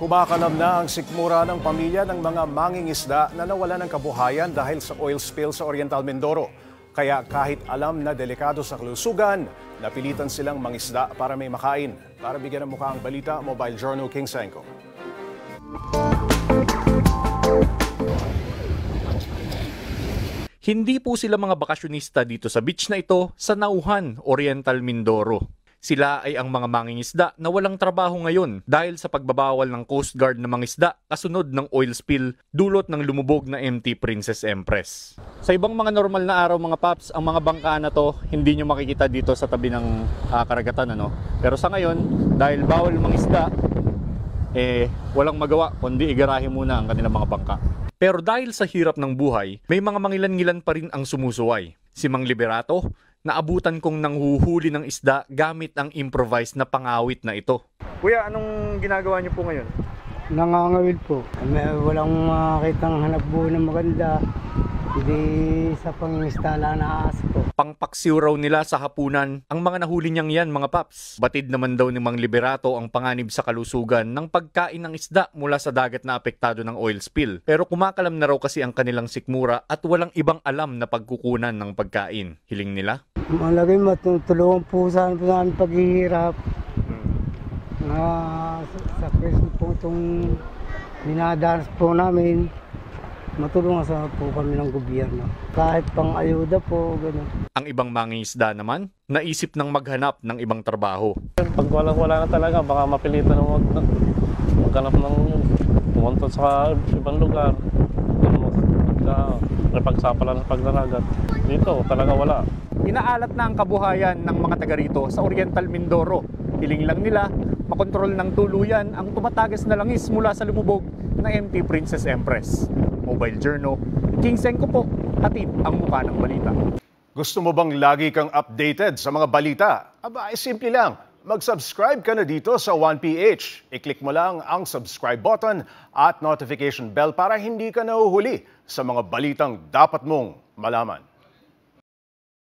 Kumakalam na ang sikmura ng pamilya ng mga mangingisda na nawala ng kabuhayan dahil sa oil spill sa Oriental Mindoro. Kaya kahit alam na delikado sa kalusugan, napilitan silang mangisda para may makain. Para bigyan ng mukha ang balita, Mobile Journal King Senko. Hindi po sila mga bakasyonista dito sa beach na ito sa Nauhan, Oriental Mindoro. Sila ay ang mga mangingisda na walang trabaho ngayon dahil sa pagbabawal ng Coast Guard na mangisda kasunod ng oil spill dulot ng lumubog na MT Princess Empress. Sa ibang mga normal na araw mga paps, ang mga bangka na to hindi nyo makikita dito sa tabi ng ah, karagatan ano. Pero sa ngayon, dahil bawal mangisda, eh walang magawa kundi igarahe muna ang kanilang mga bangka. Pero dahil sa hirap ng buhay, may mga mangilan-ngilan pa rin ang sumusuway. Si Mang Liberato, naabutan kong nanghuhuli ng isda gamit ang improvised na pangawit na ito. Kuya, anong ginagawa niyo po ngayon? Nangangawil po. May, walang makitang hanap buhay na maganda. Hindi sa pangingistala na aas po. Pangpaksiw raw nila sa hapunan ang mga nahuli niyang yan mga paps. Batid naman daw ni Mang Liberato ang panganib sa kalusugan ng pagkain ng isda mula sa dagat na apektado ng oil spill. Pero kumakalam na raw kasi ang kanilang sikmura at walang ibang alam na pagkukunan ng pagkain. Hiling nila? Malagay matutulungan po sa po namin paghihirap. Na sa, sa Quezon po itong dinadanas po namin. Matulungan sa po kami ng gobyerno. Kahit pang ayuda po, gano'n. Ang ibang mangingisda naman, naisip ng maghanap ng ibang trabaho. Pag wala, wala na talaga, baka mapilitan na mag, maghanap ng pumunta sa ibang lugar. Napagsapalan sa paglaragat. Dito, talaga wala. Inaalat na ang kabuhayan ng mga taga rito sa Oriental Mindoro. Hiling lang nila makontrol ng tuluyan ang tumatagas na langis mula sa lumubog na MT Princess Empress. Mobile Journal, King Senko po, hatid ang mukha ng balita. Gusto mo bang lagi kang updated sa mga balita? Aba, ay simple lang. Mag-subscribe ka na dito sa 1PH. I-click mo lang ang subscribe button at notification bell para hindi ka nahuhuli sa mga balitang dapat mong malaman.